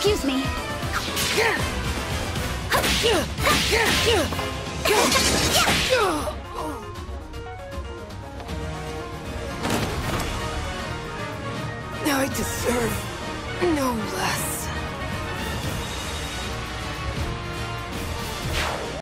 Excuse me. Now I deserve no less.